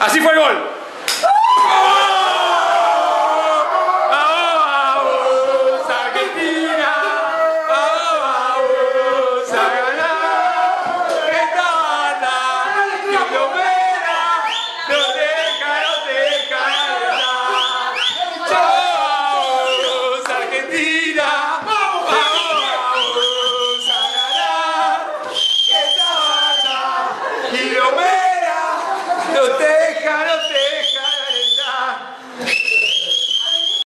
Así fue el gol. Hey, kind of thing.